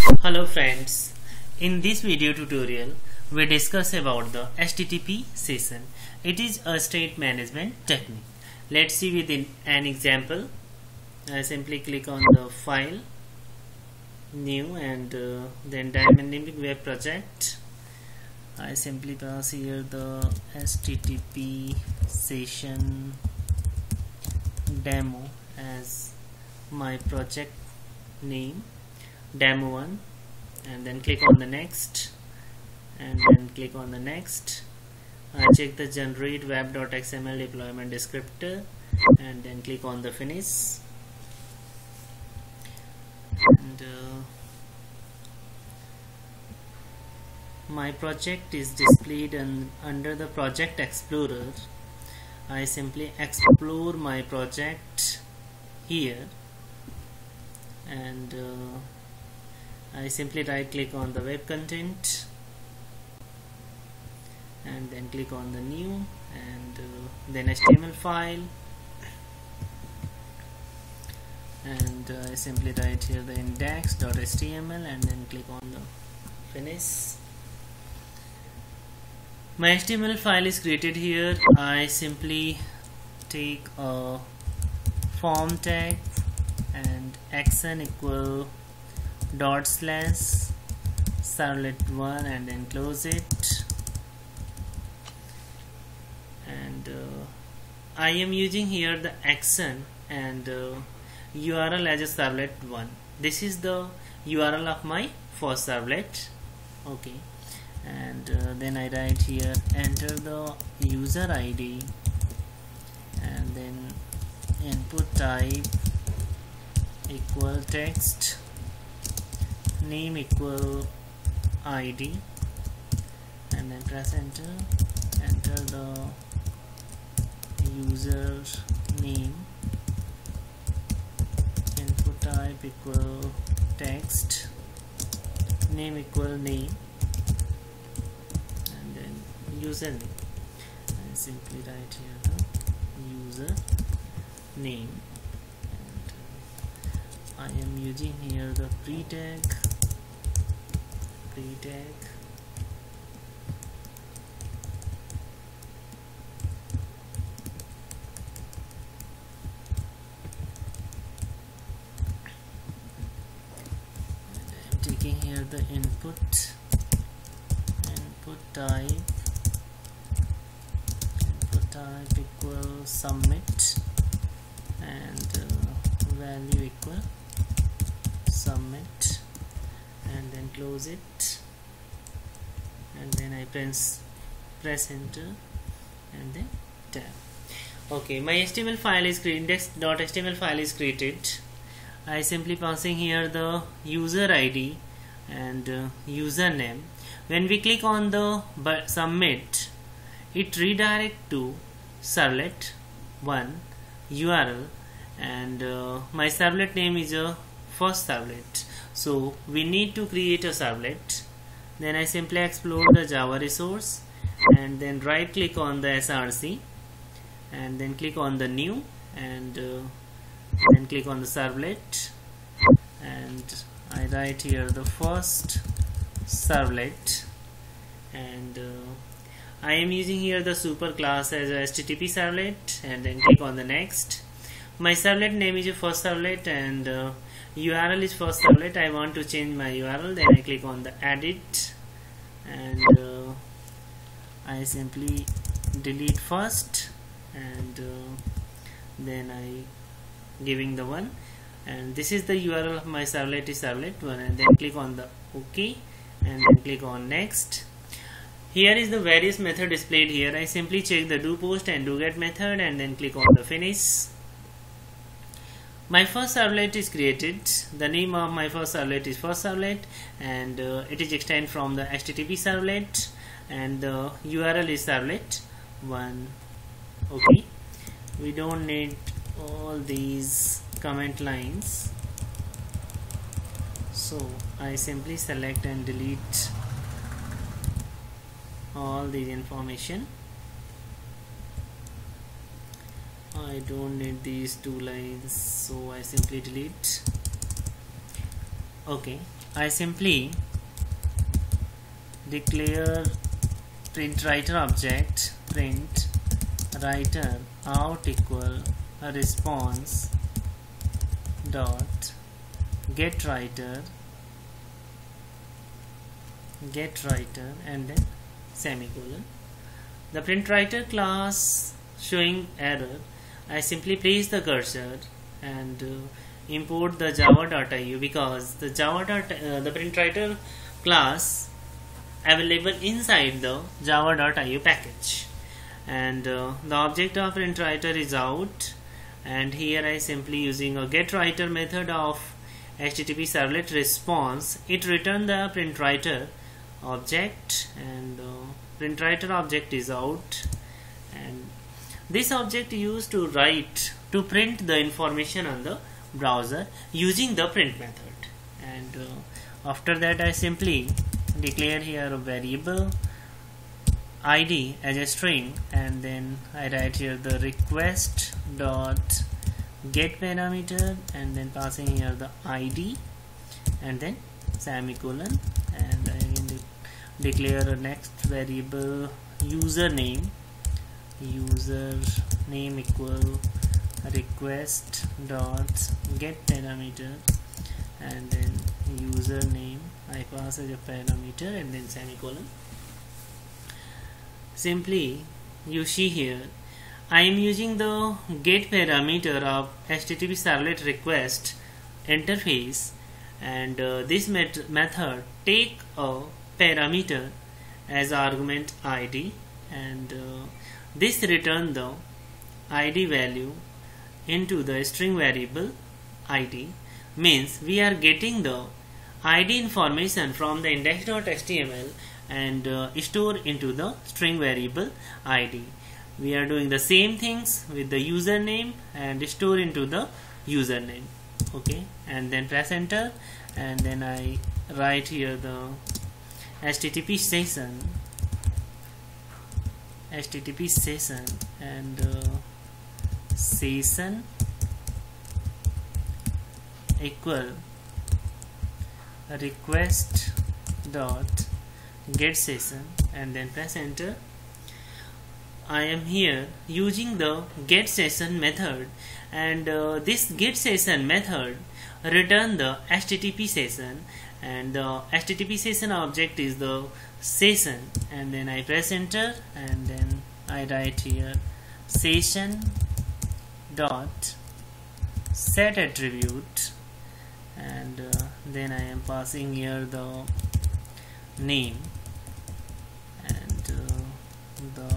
Hello friends, in this video tutorial we discuss about the HTTP session. It is a state management technique. Let's see with an example. I simply click on the file, new and uh, then dynamic web project. I simply pass here the HTTP session demo as my project name demo one and then click on the next and then click on the next. I check the generate web.xml deployment descriptor and then click on the finish. And uh, my project is displayed under the project explorer. I simply explore my project here. And uh, I simply right click on the web content and then click on the new and uh, then HTML file. And uh, I simply write here the index.html and then click on the finish. My HTML file is created here. I simply take a form tag and action equal dot slash servlet 1 and then close it. And uh, I am using here the action and uh, URL as a servlet 1 this is the URL of my first servlet okay. And uh, then I write here enter the user ID and then input type equal text name equal id and then press enter. Enter the user name. Input type equal text. Name equal name. And then username. And simply write here the user name. And uh, I am using here the pre tag pre-tag I'm taking here the input input type. Input type equal submit and uh, value equal submit then close it. And then I press press enter and then tab. Okay my HTML file is index.html file is created. I simply passing here the user ID and uh, username. When we click on the submit it redirect to servlet 1 URL and uh, my servlet name is a first servlet so we need to create a servlet. Then I simply explore the Java resource and then right click on the SRC and then click on the new and uh, then click on the servlet. And I write here the first servlet. And uh, I am using here the super class as a HTTP servlet and then click on the next. My servlet name is a first servlet and uh, URL is first servlet I want to change my URL. Then I click on the edit. And uh, I simply delete first. And uh, then I giving the one. And this is the URL of my servlet is servlet one. And then click on the OK. And then click on next. Here is the various method displayed here. I simply check the do post and do get method. And then click on the finish my first servlet is created. The name of my first servlet is first servlet and uh, it is extended from the http servlet and the url is servlet 1 okay. We don't need all these comment lines. So I simply select and delete all these information I don't need these two lines so I simply delete. Okay I simply declare print writer object print writer out equal response dot get writer get writer and then semicolon. The print writer class showing error I simply place the cursor and uh, import the java.io because the java. Uh, the print writer class available inside the java.io package and uh, the object of print writer is out and here I simply using a get writer method of HTTP servlet response it return the print writer object and uh, print writer object is out this object used to write to print the information on the browser using the print method. And uh, after that I simply declare here a variable id as a string and then I write here the request dot get parameter and then passing here the id and then semicolon and I de declare a next variable username user name equal request dot get parameter and then username I pass as a parameter and then semicolon. Simply you see here I am using the get parameter of HTTP servlet request interface and uh, this met method take a parameter as argument id and uh, this return the id value into the string variable id means we are getting the id information from the index.html and uh, store into the string variable id we are doing the same things with the username and store into the username. Okay? And then press enter and then I write here the http session http session and uh, session equal request dot get session and then press enter. I am here using the get session method and uh, this get session method return the http session and the http session object is the session. And then I press enter and then I write here session dot set attribute. And uh, then I am passing here the name. And uh, the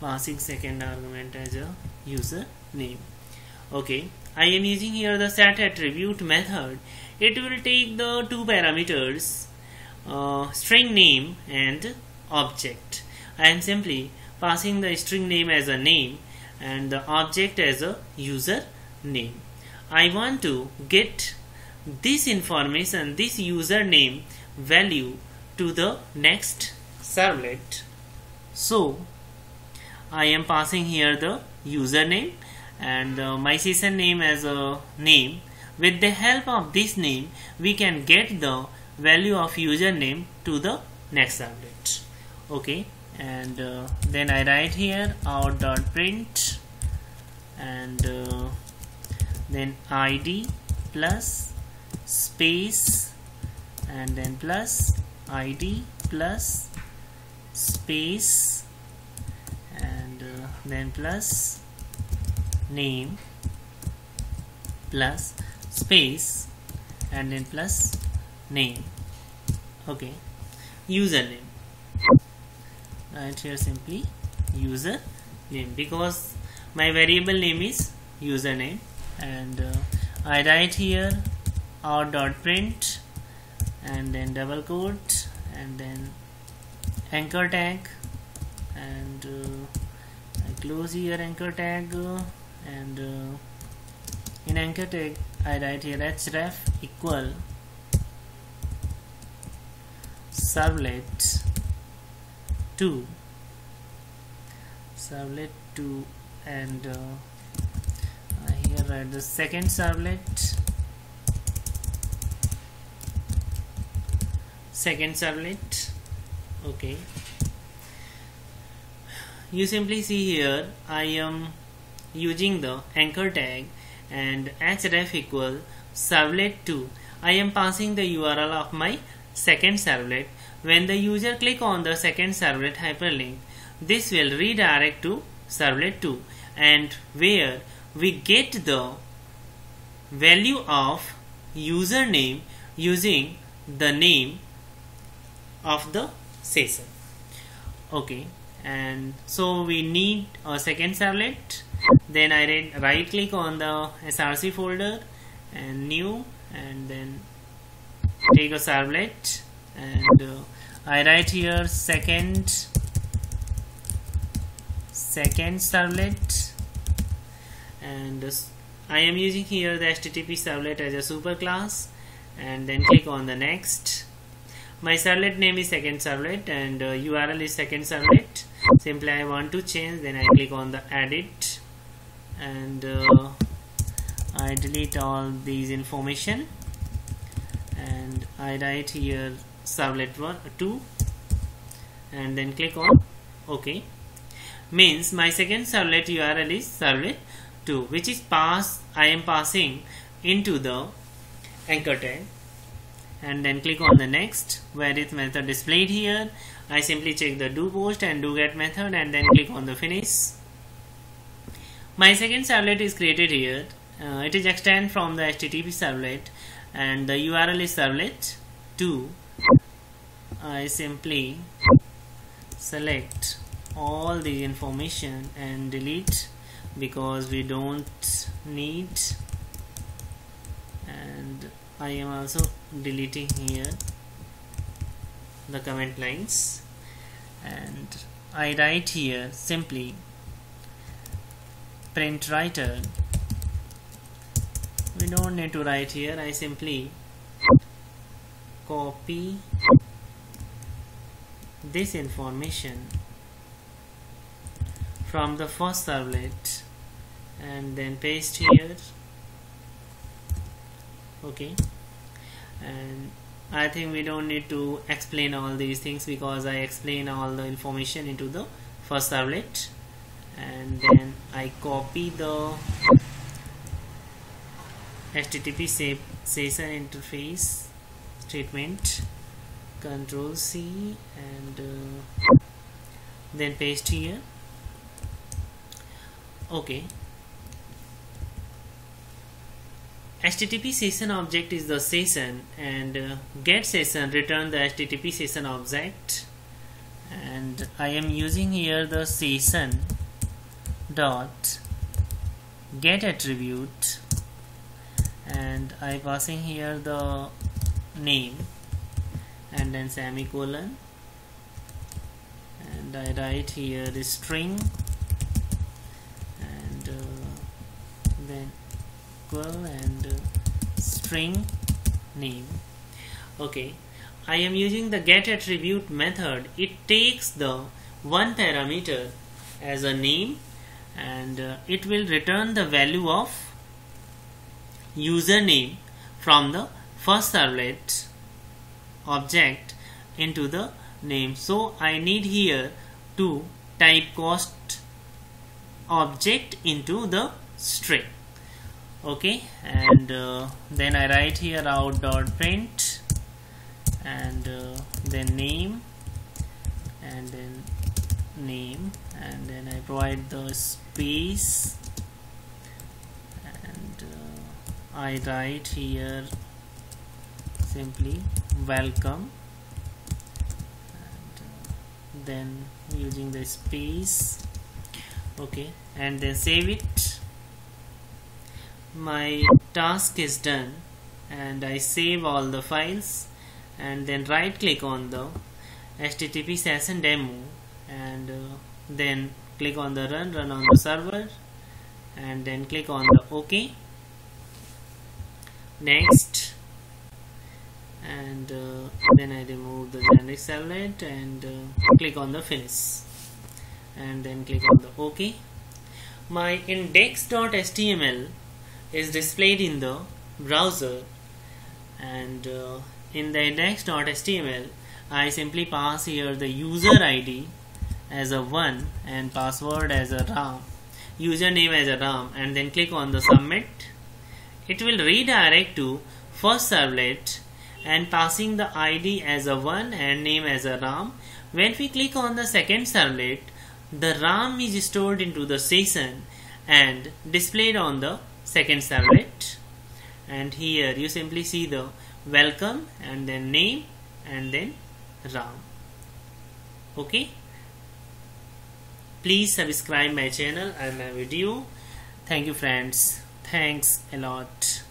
passing second argument as a user name. Okay I am using here the set attribute method. It will take the two parameters uh, string name and object. I am simply passing the string name as a name and the object as a user name. I want to get this information, this username value to the next servlet. So I am passing here the username and uh, my session name as a name. With the help of this name, we can get the value of username to the next servlet. Okay, and uh, then I write here out dot print and uh, then id plus space and then plus id plus space and uh, then plus name plus space and then plus name. Okay. Username. Right here simply user name because my variable name is username and uh, I write here out dot print and then double quote and then anchor tag and uh, I close here anchor tag. uh, and uh, in anchor tag I write here href equal servlet 2 servlet 2 and uh, here write the second servlet. Second servlet. Okay. You simply see here I am using the anchor tag and href equal servlet 2 I am passing the URL of my second servlet. When the user click on the second servlet hyperlink this will redirect to servlet 2 and where we get the value of username using the name of the session. Okay and so we need a second servlet then I right click on the src folder and new and then take a servlet and uh, I write here second second servlet and uh, I am using here the HTTP servlet as a superclass and then click on the next. My servlet name is second servlet and uh, URL is second servlet simply I want to change then I click on the edit and uh, I delete all these information and I write here servlet 1 2 and then click on OK means my second servlet URL is servlet 2 which is pass I am passing into the anchor tag. And then click on the next where is method displayed here. I simply check the do post and do get method and then click on the finish my second servlet is created here. Uh, it is extend from the HTTP servlet and the URL is servlet 2 I simply select all the information and delete because we don't need and I am also deleting here the comment lines. And I write here simply print writer. We don't need to write here. I simply copy this information from the first servlet and then paste here. Okay. And I think we don't need to explain all these things because I explain all the information into the first servlet and then I copy the HTTP session interface statement control C and uh, then paste here. Okay. HTTP session object is the session and uh, get session return the HTTP session object. And I am using here the session dot get attribute and I passing here the name and then semicolon and I write here the string and uh, then equal and uh, string name. Okay I am using the get attribute method. It takes the one parameter as a name and uh, it will return the value of username from the first servlet object into the name. So I need here to type cast object into the string. Okay? And uh, then I write here out dot print and uh, then name and then name and then I provide the space and uh, I write here simply welcome. And uh, then using the space okay and then save it. My task is done. And I save all the files. And then right click on the http session demo. And uh, then click on the run run on the server and then click on the ok. Next. And uh, then I remove the generic servlet and uh, click on the finish. And then click on the ok. My index.html is displayed in the browser. And uh, in the index.html I simply pass here the user ID as a 1 and password as a ram. Username as a ram and then click on the submit. It will redirect to first servlet and passing the id as a 1 and name as a ram. When we click on the second servlet the ram is stored into the session and displayed on the second servlet and here you simply see the welcome and then name and then ram. Okay please subscribe my channel. And my video thank you friends. Thanks a lot